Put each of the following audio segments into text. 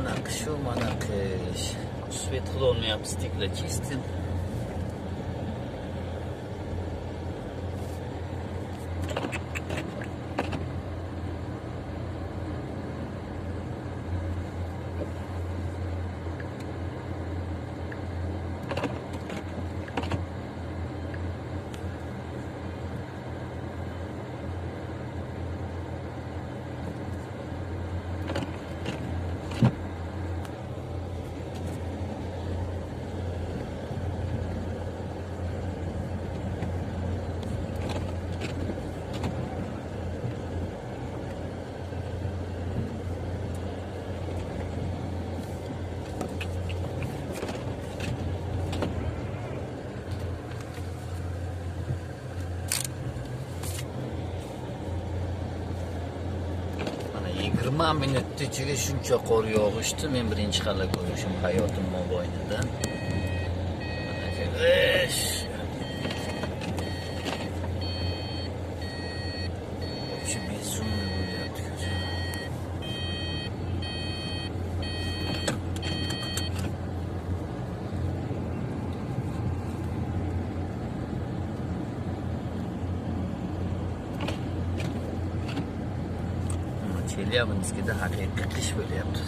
manakış şu manakış. Sweet klon yapstikle çizdim. Yigirma minutni ichiga shuncha qor yog'ishdi. Men birinchi qala ko'rishim hayotim mobaynida. Chelyabinskida haqiqiy qish bo'lyapti.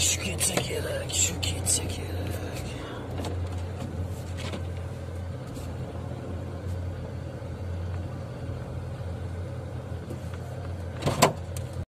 şu gece gerek, şu gece gerek.